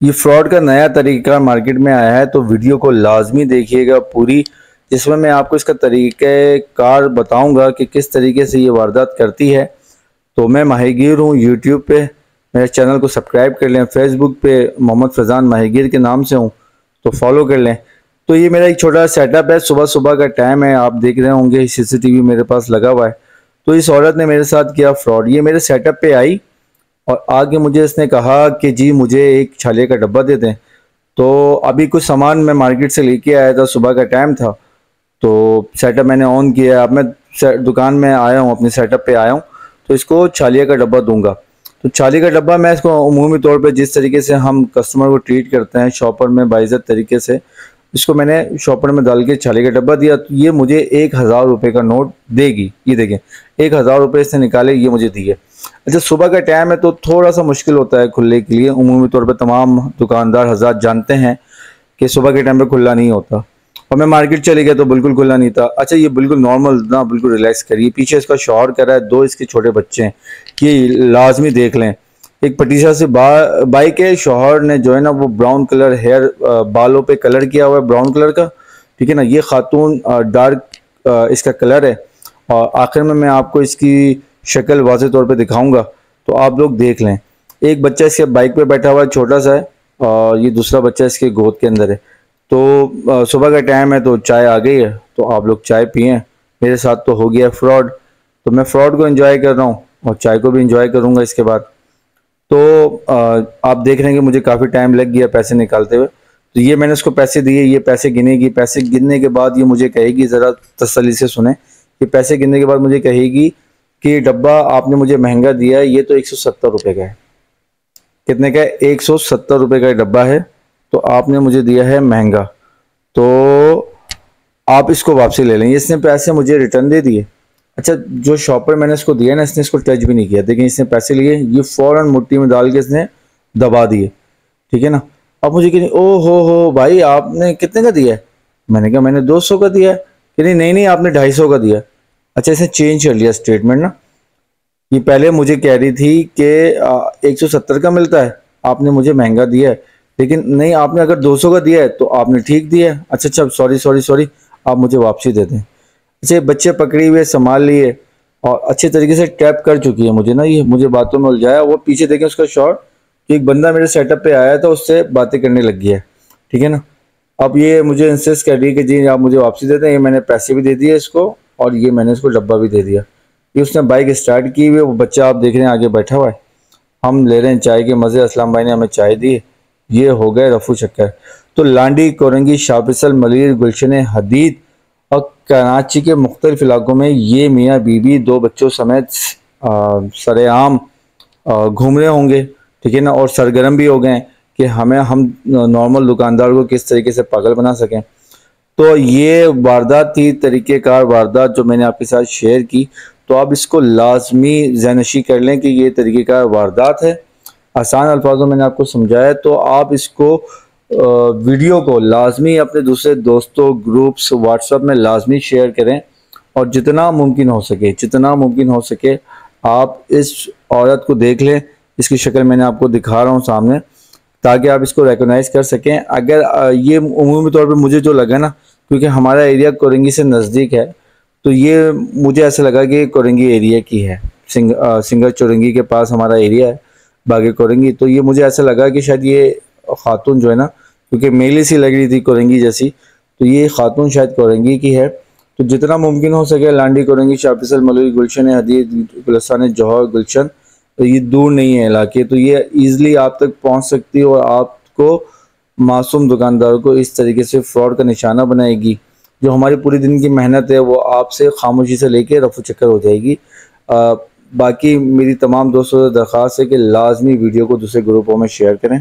یہ فراڈ کا نیا طریقہ مارکیٹ میں آیا ہے، تو ویڈیو کو لازمی دیکھیے گا پوری۔ جس میں میں آپ کو اس کا طریقہ کار بتاؤں گا کہ کس طریقے سے یہ واردات کرتی ہے۔ تو میں ماہی گیر ہوں یوٹیوب پہ، میرے چینل کو سبسکرائب کر لیں۔ فیس بک پہ محمد فضان ماہی گیر کے نام سے ہوں، تو فالو کر لیں۔ تو یہ میرا ایک چھوٹا سیٹ اپ ہے، صبح صبح کا ٹائم ہے، آپ دیکھ رہے ہوں گے سی سی ٹی وی میرے پاس لگا ہوا ہے۔ تو اس عورت نے میرے ساتھ کیا فراڈ یہ میرے سیٹ اپ پہ آئی۔ اور آگے مجھے اس نے کہا کہ جی مجھے ایک چھالے کا ڈبہ دے دیں۔ تو ابھی کچھ سامان میں مارکیٹ سے لے کے آیا تھا، صبح کا ٹائم تھا۔ تو سیٹ اپ میں نے آن کیا۔ اب میں دکان میں آیا ہوں اپنے سیٹ اپ پہ آیا ہوں۔ تو اس کو چھالیہ کا ڈبہ دوں گا۔ تو چھالی کا ڈبہ میں اس کو عمومی طور پہ جس طریقے سے ہم کسٹمر کو ٹریٹ کرتے ہیں شاپر میں باعزت طریقے سے، اس کو میں نے شاپر میں ڈال کے چھالی کا ڈبہ دیا۔ تو یہ مجھے ایک ہزار روپے کا نوٹ دے گی۔ یہ دیکھیں، ایک ہزار روپے اس نے نکالے، یہ مجھے دیے۔ اچھا صبح کا ٹائم ہے تو تھوڑا سا مشکل ہوتا ہے کھلنے کے لیے۔ عمومی طور پہ تمام دکاندار حضرات جانتے ہیں کہ صبح کے ٹائم پہ کھلا نہیں ہوتا۔ اور میں مارکیٹ چلے گیا تو بالکل کھلا نہیں تھا۔ اچھا یہ بالکل نارمل نہ، بالکل ریلیکس کریے۔ پیچھے اس کا شوہر کر رہا ہے، دو اس کے چھوٹے بچے ہیں۔ یہ لازمی دیکھ لیں۔ ایک پٹیشا سے بائک ہے شوہر نے جو ہے نا وہ براؤن کلر ہیئر بالوں پہ کلر کیا ہوا ہے، براؤن کلر کا۔ ٹھیک ہے نا؟ یہ خاتون ڈارک اس کا کلر ہے۔ اور آخر میں میں آپ کو اس کی شکل واضح طور پہ دکھاؤں گا، تو آپ لوگ دیکھ لیں۔ ایک بچہ اس کے بائک پہ بیٹھا ہوا ہے، چھوٹا سا ہے، اور یہ دوسرا بچہ اس کے گود کے اندر ہے۔ تو صبح کا ٹائم ہے، تو چائے آ گئی ہے، تو آپ لوگ چائے پئیں میرے ساتھ تو ہو گیا فراڈ تو میں فراڈ کو انجوائے کر رہا ہوں، اور چائے کو بھی انجوائے کروں گا اس کے بعد۔ تو آپ دیکھ رہے ہیں کہ مجھے کافی ٹائم لگ گیا پیسے نکالتے ہوئے۔ تو یہ میں نے اس کو پیسے دیے، یہ پیسے گنے گی، پیسے گننے کے بعد یہ مجھے کہے گی، ذرا تسلی سے سنیں کہ پیسے گننے کے بعد مجھے کہے گی کہ یہ ڈبہ آپ نے مجھے مہنگا دیا ہے، یہ تو ایک سو ستر روپے کا ہے۔ کتنے کا ہے؟ ایک سو ستر روپے کا ڈبہ ہے، تو آپ نے مجھے دیا ہے مہنگا۔ تو آپ اس کو واپسی لے لیں۔ اس نے پیسے مجھے ریٹرن دے دیے۔ اچھا جو شاپر میں نے اس کو دیا نا، اس نے اس کو ٹچ بھی نہیں کیا۔ دیکھیں، اس نے پیسے لیے، یہ فوراً مٹی میں ڈال کے اس نے دبا دیے۔ ٹھیک ہے نا؟ اب مجھے کہ او ہو ہو، بھائی آپ نے کتنے کا دیا ہے؟ میں نے کہا، میں نے دو سو کا دیا ہے۔ کہ نہیں نہیں نہیں، آپ نے ڈھائی سو کا دیا اچھا اس نے چینج کر لیا اسٹیٹمنٹ نا۔ یہ پہلے مجھے کہہ رہی تھی کہ ایک سو ستر کا ملتا ہے۔ آپ نے مجھے مہنگا دیا ہے۔ لیکن نہیں، آپ نے اگر دو سو کا دیا ہے تو آپ نے ٹھیک دیا ہے۔ اچھا اچھا سوری سوری سوری، آپ مجھے واپسی دے دیں۔ اچھا، اسے بچے پکڑی ہوئے سنبھال لیے۔ اور اچھے طریقے سے ٹیپ کر چکی ہے مجھے نا یہ۔ مجھے باتوں میں الجھایا۔ وہ پیچھے دیکھیں اس کا شارٹ کہ ایک بندہ میرے سیٹ اپ پہ آیا تھا، اس سے باتیں کرنے لگ گیا ہے۔ ٹھیک ہے نا؟ اب یہ مجھے انسسٹ کر رہی کہ جی آپ مجھے واپسی دے دیں۔ یہ میں نے پیسے بھی دے دیے اس کو۔ اور یہ میں نے اس کو ڈبہ بھی دے دیا۔ یہ اس نے بائک اسٹارٹ کی ہوئی وہ بچہ آپ دیکھ رہے ہیں آگے بیٹھا ہوا ہے۔ ہم لے رہے ہیں چائے کے مزے، اسلام بھائی نے ہمیں چائے دی۔ یہ ہو گئے رفو چکر تو لانڈی، کورنگی شاپسل ملیر، گلشن حدید اور کراچی کے مختلف علاقوں میں یہ میاں بیوی دو بچوں سمیت سر عام گھوم رہے ہوں گے۔ ٹھیک ہے نا؟ اور سرگرم بھی ہو گئے کہ ہمیں ہم نارمل دکاندار کو کس طریقے سے پاگل بنا سکیں۔ تو یہ واردات تھی طریقہ کار واردات جو میں نے آپ کے ساتھ شیئر کی، تو آپ اس کو لازمی ذہنشی کر لیں کہ یہ طریقہ کار واردات ہے۔ آسان الفاظوں میں نے آپ کو سمجھایا، تو آپ اس کو ویڈیو کو لازمی اپنے دوسرے دوستوں، گروپس واٹس اپ میں لازمی شیئر کریں اور جتنا ممکن ہو سکے، جتنا ممکن ہو سکے آپ اس عورت کو دیکھ لیں۔ اس کی شکل میں نے آپ کو دکھا رہا ہوں سامنے۔ تاکہ آپ اس کو ریکونائز کر سکیں۔ اگر یہ عمومی طور پہ مجھے جو لگا نا، کیونکہ ہمارا ایریا کورنگی سے نزدیک ہے، تو یہ مجھے ایسا لگا کہ کورنگی ایریا کی ہے۔ سنگر چورنگی کے پاس ہمارا ایریا ہے باغ کورنگی۔ تو یہ مجھے ایسا لگا کہ شاید یہ خاتون جو ہے نا، کیونکہ میلی سی لگ رہی تھی کورنگی جیسی، تو یہ خاتون شاید کورنگی کی ہے۔ تو جتنا ممکن ہو سکے لانڈی کورنگی شاپسل ملوی گلشن حدید گلستان جوہر، گلشن تو یہ دور نہیں ہے علاقے، تو یہ ایزلی آپ تک پہنچ سکتی اور آپ کو معصوم دکاندار کو اس طریقے سے فراڈ کا نشانہ بنائے گی۔ جو ہماری پوری دن کی محنت ہے، وہ آپ سے خاموشی سے لے کے رفو چکر ہو جائے گی۔ باقی میری تمام دوستوں سے درخواست ہے کہ لازمی ویڈیو کو دوسرے گروپوں میں شیئر کریں۔